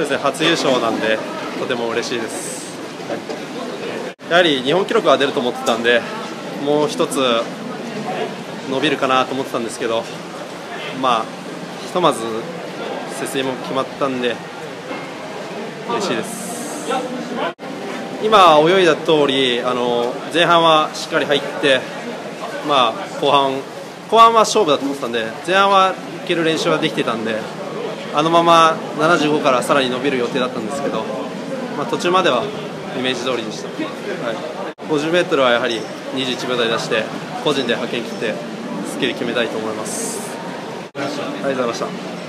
そうですね初優勝なんでとても嬉しいです、やはり日本記録は出ると思ってたんでもう一つ伸びるかなと思ってたんですけどまあひとまず接戦も決まったんで嬉しいです。今泳いだ通りあり前半はしっかり入ってまあ後半後半は勝負だと思ってたんで前半はいける練習はできてたんであのまま75からさらに伸びる予定だったんですけど、まあ、途中まではイメージ通りにした、はい、50m はやはり21秒台出して個人で派遣切ってすっきり決めたいと思います。ありがとうございました。